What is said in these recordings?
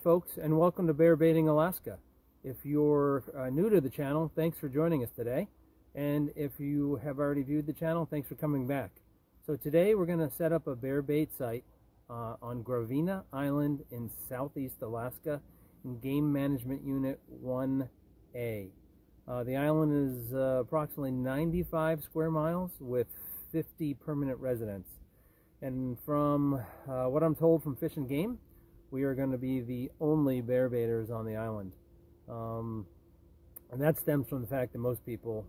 folks, and welcome to Bear Baiting Alaska. If you're uh, new to the channel, thanks for joining us today. And if you have already viewed the channel, thanks for coming back. So today we're going to set up a bear bait site uh, on Gravina Island in southeast Alaska in Game Management Unit 1A. Uh, the island is uh, approximately 95 square miles with 50 permanent residents. And from uh, what I'm told from Fish and Game, we are going to be the only bear baiters on the island. Um, and that stems from the fact that most people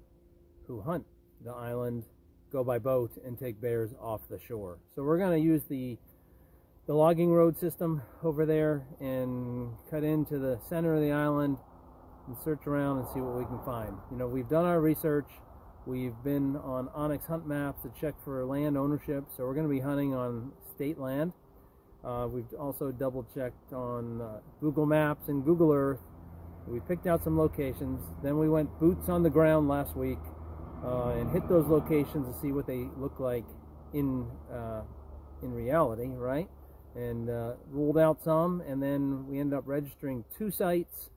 who hunt the island go by boat and take bears off the shore. So we're going to use the the logging road system over there and cut into the center of the island and search around and see what we can find. You know, we've done our research. We've been on onX Hunt Maps to check for land ownership, so we're going to be hunting on state land. Uh, we've also double checked on uh, Google Maps and Google Earth. We picked out some locations. Then we went boots on the ground last week uh, and hit those locations to see what they look like in uh, in reality, right? And uh, ruled out some, and then we ended up registering two sites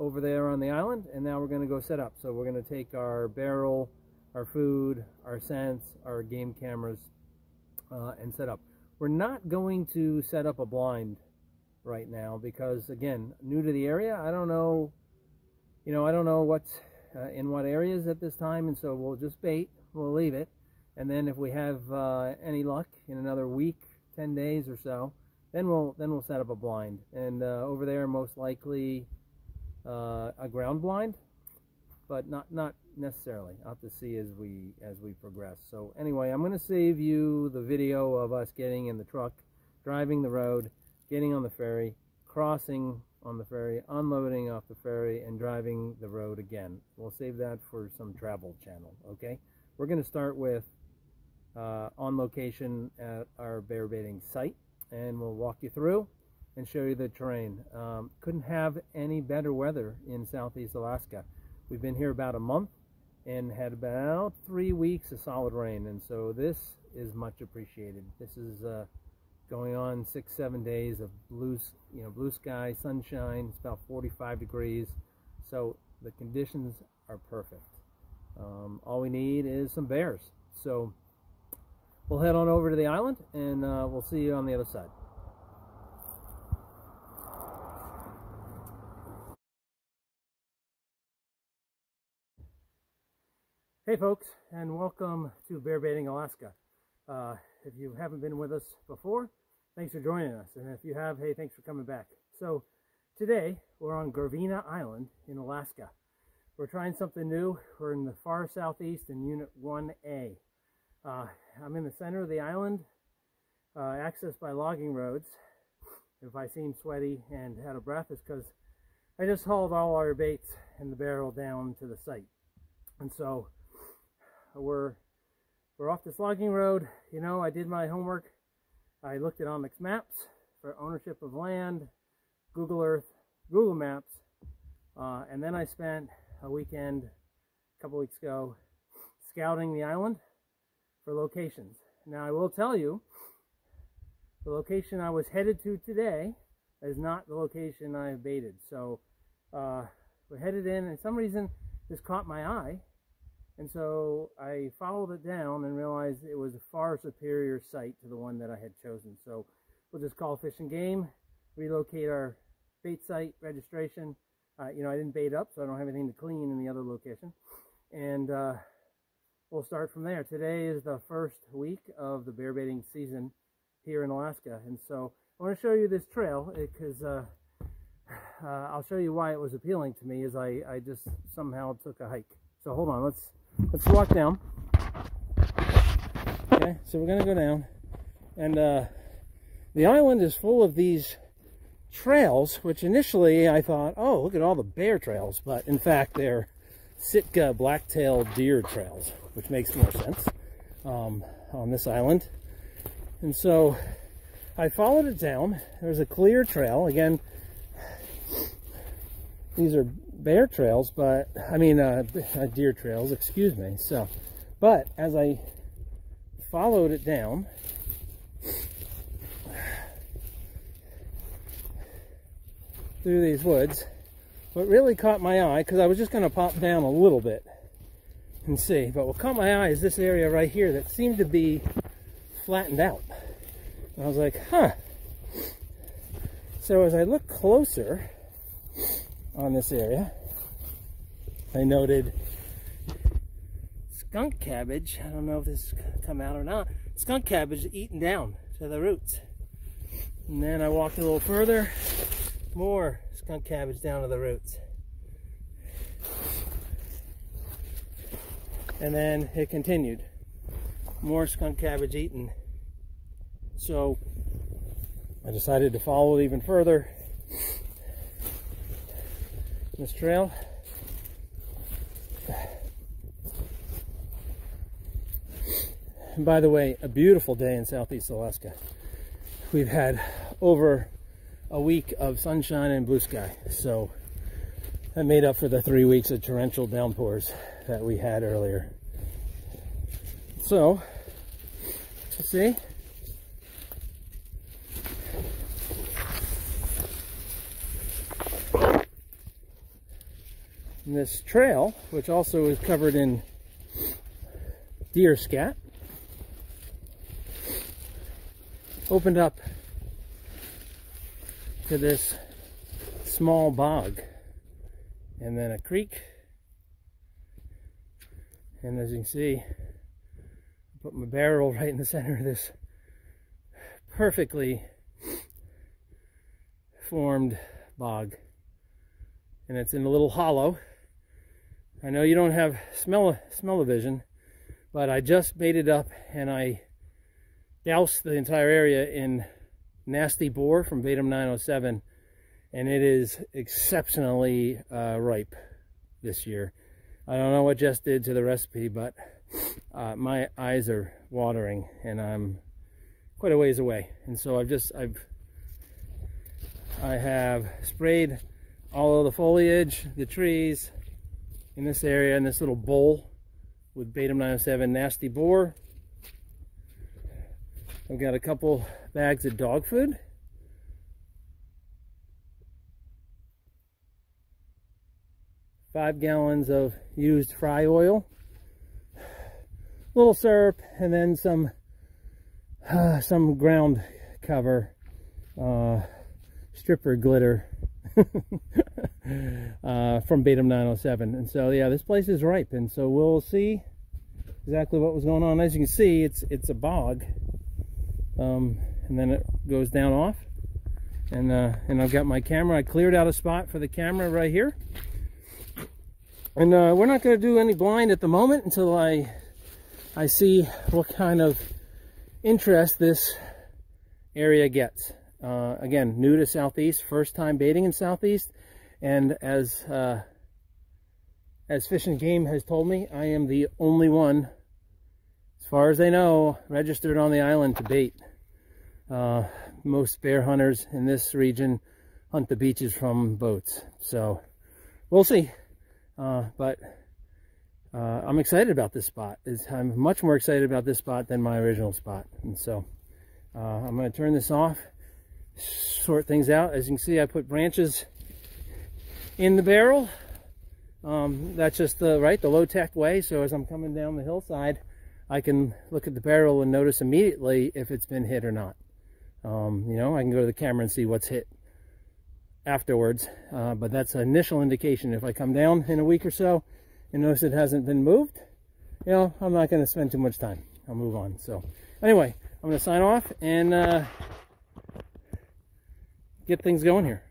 over there on the island, and now we're going to go set up. So we're going to take our barrel, our food, our scents, our game cameras, uh, and set up. We're not going to set up a blind right now because, again, new to the area, I don't know, you know, I don't know what's uh, in what areas at this time, and so we'll just bait, we'll leave it, and then if we have uh, any luck in another week, 10 days or so, then we'll then we'll set up a blind, and uh, over there most likely uh, a ground blind, but not not necessarily. I'll have to see as we as we progress. So anyway, I'm going to save you the video of us getting in the truck, driving the road, getting on the ferry, crossing on the ferry, unloading off the ferry, and driving the road again. We'll save that for some travel channel, okay? We're going to start with uh, on location at our bear baiting site, and we'll walk you through and show you the terrain. Um, couldn't have any better weather in southeast Alaska. We've been here about a month and had about three weeks of solid rain, and so this is much appreciated. This is uh, going on six, seven days of blue, you know, blue sky, sunshine. It's about 45 degrees, so the conditions are perfect. Um, all we need is some bears. So we'll head on over to the island, and uh, we'll see you on the other side. Hey folks, and welcome to Bear Baiting Alaska. Uh, if you haven't been with us before, thanks for joining us. And if you have, hey, thanks for coming back. So today we're on Gravina Island in Alaska. We're trying something new. We're in the far southeast in Unit 1A. Uh, I'm in the center of the island, uh, accessed by logging roads. If I seem sweaty and out of breath, it's because I just hauled all our baits and the barrel down to the site. And so we're we're off this logging road. You know, I did my homework. I looked at onX Maps for ownership of land, Google Earth, Google Maps, uh, and then I spent a weekend a couple weeks ago scouting the island for locations. Now, I will tell you, the location I was headed to today is not the location I baited. So uh, we're headed in, and some reason this caught my eye and so I followed it down and realized it was a far superior site to the one that I had chosen. So we'll just call Fish and Game, relocate our bait site registration. Uh, you know, I didn't bait up, so I don't have anything to clean in the other location. And uh, we'll start from there. Today is the first week of the bear baiting season here in Alaska. And so I want to show you this trail because uh, uh, I'll show you why it was appealing to me as I, I just somehow took a hike. So hold on, let's let's walk down. Okay, so we're gonna go down, and uh, the island is full of these trails, which initially I thought, oh, look at all the bear trails, but in fact they're Sitka black-tailed deer trails, which makes more sense um, on this island. And so I followed it down. There's a clear trail. Again, these are bear trails, but I mean uh, uh, deer trails, excuse me. So, but as I followed it down, through these woods. What really caught my eye, because I was just going to pop down a little bit and see, but what caught my eye is this area right here that seemed to be flattened out. And I was like, huh. So as I look closer on this area, I noted skunk cabbage. I don't know if this come out or not. Skunk cabbage eaten down to the roots. And then I walked a little further, more skunk cabbage down to the roots. And then it continued. More skunk cabbage eaten. So I decided to follow it even further this trail. And by the way, a beautiful day in Southeast Alaska. We've had over a week of sunshine and blue sky. So that made up for the three weeks of torrential downpours that we had earlier. So, let's see. And this trail, which also is covered in deer scat, opened up to this small bog and then a creek. And as you can see I put my barrel right in the center of this perfectly formed bog. And it's in a little hollow I know you don't have smell smell vision but I just baited up and I doused the entire area in Nasty Boar from Batum 907 and it is exceptionally uh, ripe this year. I don't know what Jess did to the recipe, but uh, my eyes are watering and I'm quite a ways away. And so I've just, I've, I have sprayed all of the foliage, the trees in this area in this little bowl with Batum 907 Nasty Boar. I've got a couple bags of dog food. Five gallons of used fry oil. A little syrup and then some uh, some ground cover uh, stripper glitter uh, from Batum 907. And so yeah, this place is ripe. And so we'll see exactly what was going on. As you can see, it's it's a bog. Um, and then it goes down off. And uh, and I've got my camera. I cleared out a spot for the camera right here. And uh, we're not going to do any blind at the moment until I I see what kind of interest this area gets uh, again new to southeast first time baiting in southeast and as uh, as Fish and Game has told me I am the only one as far as they know registered on the island to bait uh, most bear hunters in this region hunt the beaches from boats. So we'll see. Uh, but uh, I'm excited about this spot. I'm much more excited about this spot than my original spot. And so uh, I'm going to turn this off, sort things out. As you can see, I put branches in the barrel. Um, that's just the right, the low-tech way. So as I'm coming down the hillside, I can look at the barrel and notice immediately if it's been hit or not. Um, you know, I can go to the camera and see what's hit afterwards. Uh, but that's an initial indication. If I come down in a week or so and notice it hasn't been moved, you know, I'm not going to spend too much time. I'll move on. So anyway, I'm going to sign off and uh, get things going here.